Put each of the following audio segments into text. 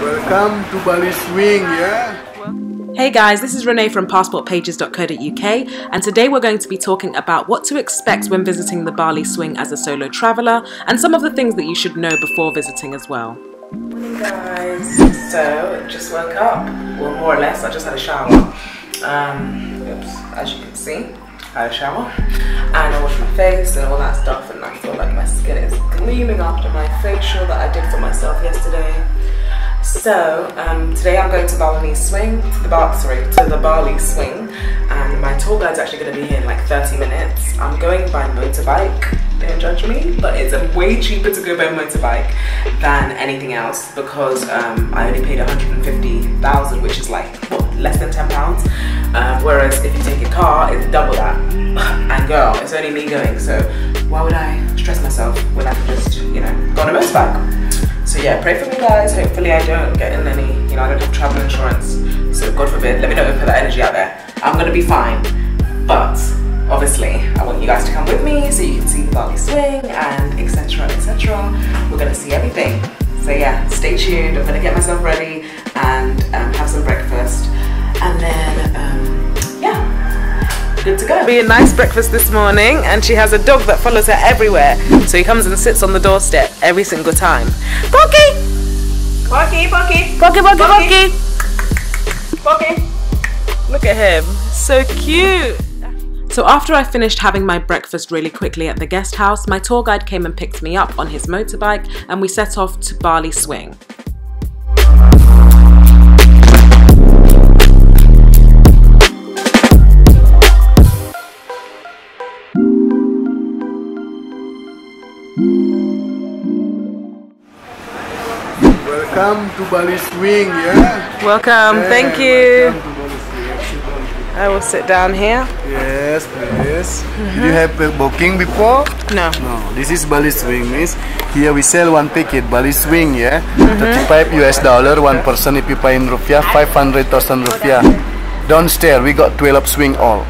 Welcome to Bali Swing, yeah? Hey guys, this is Renee from passportpages.co.uk, and today we're going to be talking about what to expect when visiting the Bali Swing as a solo traveller, and some of the things that you should know before visiting as well. Morning guys, so just woke up, well more or less, I just had a shower. Um, oops, as you can see, I had a shower, and I washed my face and all that stuff, and I feel like my skin is gleaming after my facial that I did for myself yesterday. So um, today I'm going to Bali Swing, the bar, sorry, to the Bali Swing, and my tour guide's actually going to be here in like 30 minutes. I'm going by motorbike, don't judge me, but it's way cheaper to go by motorbike than anything else because um, I only paid 150,000, which is like what less than 10 pounds. Um, whereas if you take a car, it's double that. and girl, it's only me going, so why would I stress myself when I can just, you know, go on a motorbike? So yeah, pray for me guys. Hopefully I don't get in any, you know, I don't have travel insurance. So God forbid, let me know not put that energy out there. I'm gonna be fine. But obviously, I want you guys to come with me so you can see the Bali swing and etc. etc. We're gonna see everything. So yeah, stay tuned. I'm gonna get myself ready to. Be a nice breakfast this morning, and she has a dog that follows her everywhere. So he comes and sits on the doorstep every single time. Pocky! Pocky, Pocky! Pocky, Pocky, Pocky! Pocky! Look at him, so cute! So after I finished having my breakfast really quickly at the guest house, my tour guide came and picked me up on his motorbike and we set off to Bali Swing. Welcome to Bali Swing, yeah? Welcome, yeah, thank you. I will sit down here. Yes, please. Mm -hmm. you have a booking before? No. No, this is Bali Swing. Miss. Here we sell one ticket, Bali Swing, yeah? Mm -hmm. 35 US dollar, one person if you pay in rupiah, 500,000 rupiah. Don't stare, we got 12 swing all.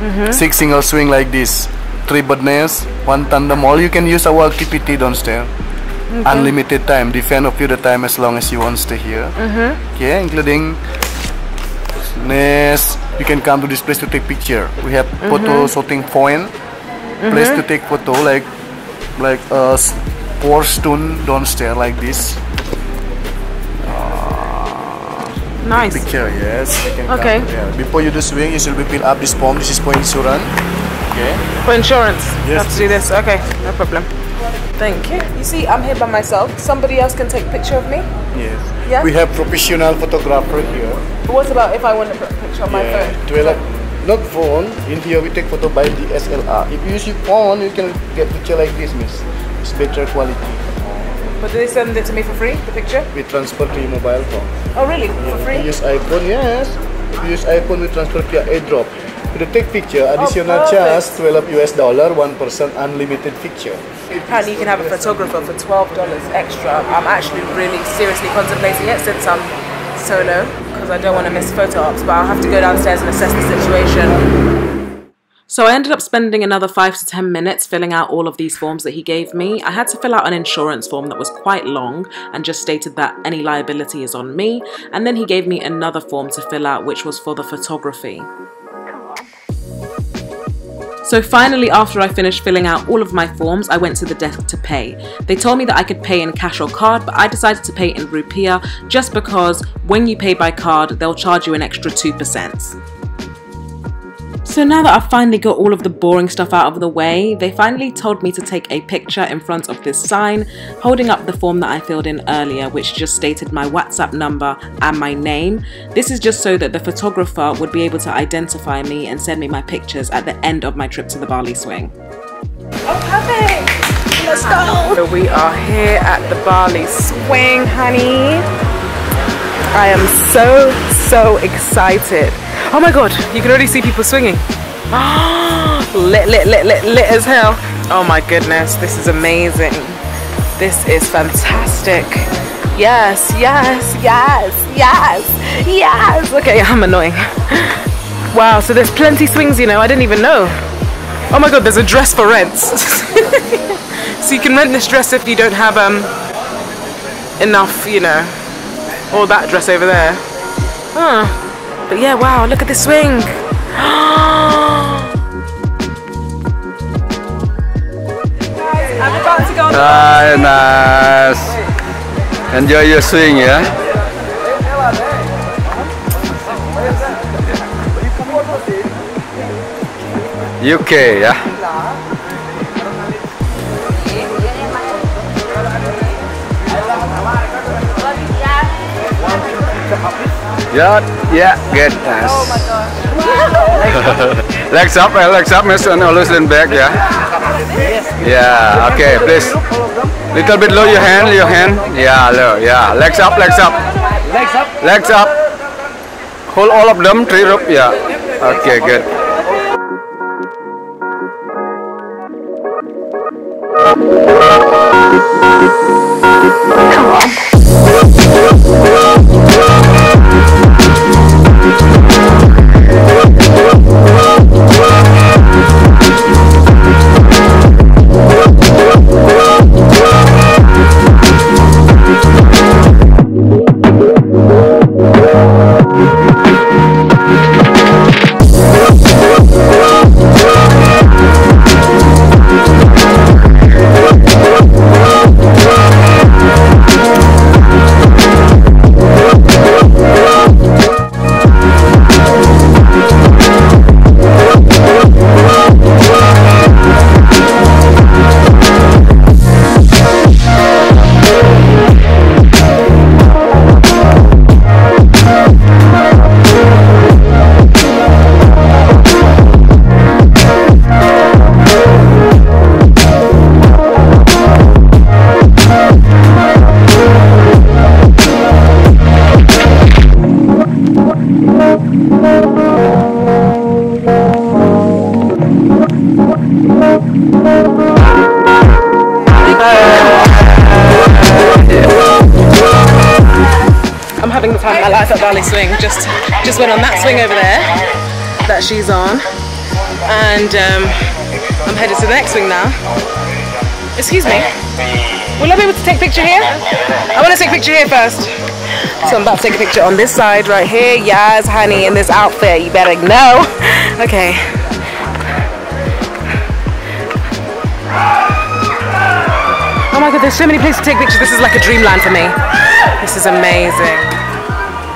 Mm -hmm. Six single swing like this. Three bird nest, one tandem all. You can use our activity, don't. Okay. Unlimited time, depend of you the time as long as you want to stay here. Mm -hmm. Okay, including nest. You can come to this place to take picture. We have mm -hmm. photo shooting point, mm-hmm. place to take photo like like a uh, four stone downstairs like this. Nice. Picture, yes. Okay. Before you do swing, you should be fill up this form. This is for insurance. Okay. For insurance. Yes. Have to do this. Okay, no problem. Thank you. You see, I'm here by myself. Somebody else can take a picture of me? Yes. Yeah? We have professional photographer here. What about if I want to put a picture on yeah. my phone? Twelve, not phone. In here we take photo by DSLR. If you use your phone, you can get picture like this, miss. It's better quality. But do they send it to me for free, the picture? We transfer to your mobile phone. Oh really? Yeah. For free? If you use iPhone, yes. If you use iPhone, we transfer via airdrop. To take picture, additional oh, charge 12 US dollar, one person unlimited picture. Apparently you can have a photographer for $12 extra. I'm actually really seriously contemplating it since I'm solo because I don't want to miss photo ops, but I'll have to go downstairs and assess the situation. So I ended up spending another 5 to 10 minutes filling out all of these forms that he gave me. I had to fill out an insurance form that was quite long and just stated that any liability is on me. And then he gave me another form to fill out which was for the photography. So finally, after I finished filling out all of my forms, I went to the desk to pay. They told me that I could pay in cash or card, but I decided to pay in rupiah just because when you pay by card, they'll charge you an extra 2%. So now that I've finally got all of the boring stuff out of the way, they finally told me to take a picture in front of this sign, holding up the form that I filled in earlier, which just stated my WhatsApp number and my name. This is just so that the photographer would be able to identify me and send me my pictures at the end of my trip to the Bali swing. Oh, perfect! Let's go! So we are here at the Bali swing, honey. I am so, so excited. Oh my god, you can already see people swinging. lit, lit, lit, lit, lit as hell. Oh my goodness, this is amazing. This is fantastic. Yes, yes, yes, yes, yes. Okay, I'm annoying. Wow, so there's plenty swings, you know, I didn't even know. Oh my god, there's a dress for rent. so you can rent this dress if you don't have um enough, you know, or that dress over there. Huh. But yeah, wow, look at the swing. Ah, nice. Enjoy your swing, yeah. UK, yeah. Yeah, yeah, good. Nice. Oh my gosh. legs up, uh, legs up, Miss, and back, yeah. Yeah, okay, please. Little bit low your hand, your hand. Yeah, low, yeah. Legs up, legs up. Legs up. Legs up. Hold all of them, three rope, yeah. Okay, good. I'm went on that swing over there that she's on. And um, I'm headed to the next swing now. Excuse me. Will I be able to take a picture here? I want to take a picture here first. So I'm about to take a picture on this side right here. Yes, honey, in this outfit. You better know. Okay. Oh my god, there's so many places to take pictures. This is like a dreamland for me. This is amazing.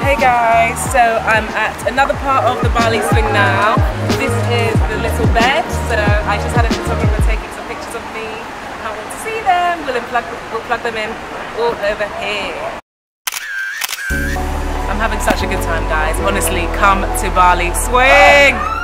Hey guys, so I'm at another part of the Bali swing now. This is the little bed. So I just had a photographer taking some pictures of me. Can't wait to see them. We'll we'll plug them in all over here. I'm having such a good time, guys. Honestly, come to Bali swing.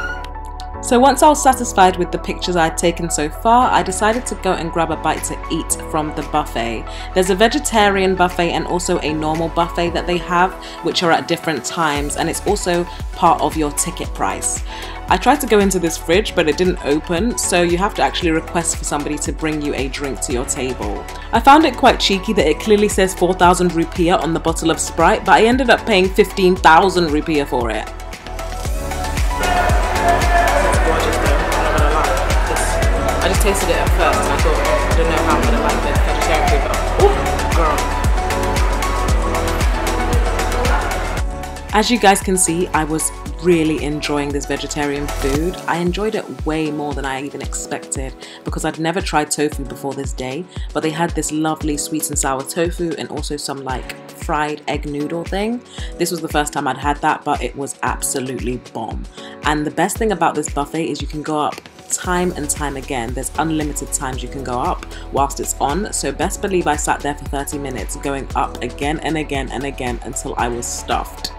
So once I was satisfied with the pictures I'd taken so far, I decided to go and grab a bite to eat from the buffet. There's a vegetarian buffet and also a normal buffet that they have, which are at different times, and it's also part of your ticket price. I tried to go into this fridge, but it didn't open, so you have to actually request for somebody to bring you a drink to your table. I found it quite cheeky that it clearly says 4,000 rupiah on the bottle of Sprite, but I ended up paying 15,000 rupiah for it. Tasted it at first and I thought, oh, I don't know how I'm gonna like this vegetarian food, but oh, girl. As you guys can see, I was really enjoying this vegetarian food. I enjoyed it way more than I even expected because I'd never tried tofu before this day, but they had this lovely sweet and sour tofu and also some like fried egg noodle thing. This was the first time I'd had that, but it was absolutely bomb. And the best thing about this buffet is you can go up time and time again. There's unlimited times you can go up whilst it's on. So best believe I sat there for 30 minutes going up again and again and again until I was stuffed.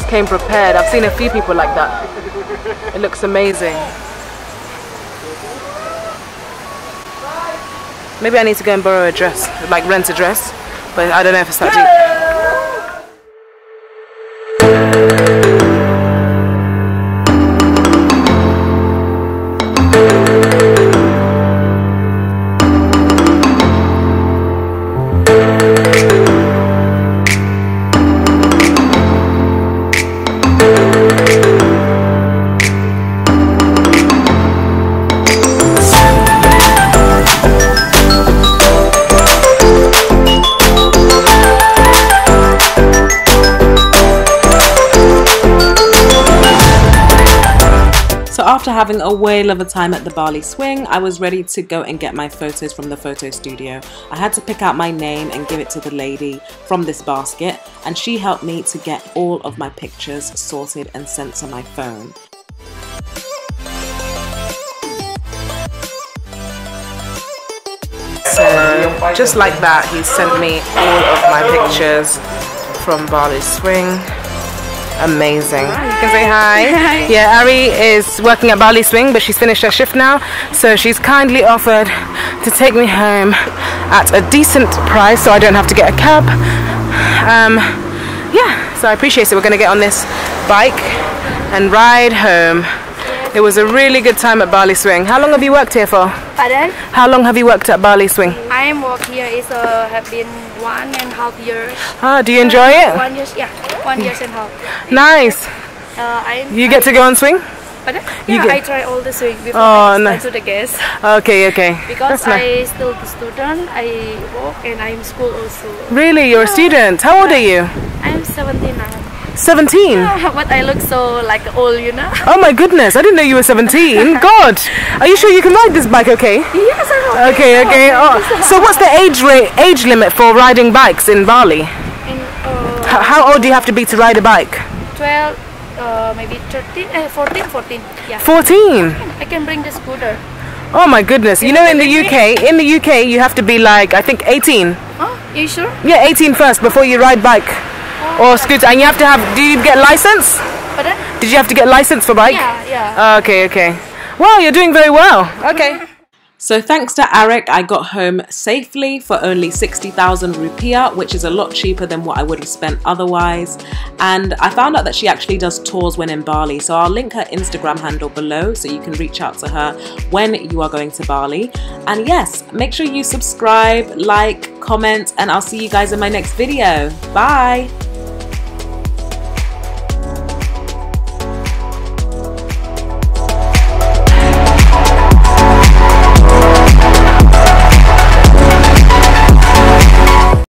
just came prepared. I've seen a few people like that. It looks amazing. Maybe I need to go and borrow a dress, like rent a dress, but I don't know if it's that deep. After having a whale of a time at the Bali Swing, I was ready to go and get my photos from the photo studio. I had to pick out my name and give it to the lady from this basket, and she helped me to get all of my pictures sorted and sent to my phone. So just like that, he sent me all of my pictures from Bali Swing. Amazing. You can say hi. Yeah, Ari is working at Bali Swing, but she's finished her shift now, so she's kindly offered to take me home at a decent price, so I don't have to get a cab. Um, yeah, so I appreciate it. We're going to get on this bike and ride home. It was a really good time at Bali Swing. How long have you worked here for? Pardon? How long have you worked at Bali Swing? I am work here is uh, have been one and a half years. Ah, do you enjoy it? One years, yeah, one years and a half. Nice. Uh, I You get to go on swing? pardon? you Yeah, get- I try all the swing before Oh, I nice. to the guests Okay, okay. because That's nice. I still the student. I work and I'm school also. Really, you're a student. How old are you? I'm 17 now. 17. but I look so like old, you know. Oh my goodness, I didn't know you were 17. God, are you sure you can ride this bike okay? yes, I'm Okay, okay. Oh, so what's the age rate, age limit for riding bikes in Bali? In, uh, H- how old do you have to be to ride a bike? 12, uh, maybe 13, uh, 14, 14. Yeah. 14. I can bring the scooter. Oh my goodness. You know in the UK, in the UK you have to be like I think 18. Huh? You sure? Yeah, 18 first before you ride bike or scooter and you have to have do you get license? Pardon? Did you have to get license for bike? Yeah, yeah. Oh, okay, okay. Well, you're doing very well. Okay. So thanks to Arik, I got home safely for only 60,000 rupiah, which is a lot cheaper than what I would have spent otherwise. And I found out that she actually does tours when in Bali. So I'll link her Instagram handle below so you can reach out to her when you are going to Bali. And yes, make sure you subscribe, like, comment, and I'll see you guys in my next video. Bye.